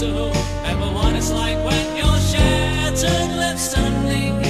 to whoever what it's like when you're shattered, left standing.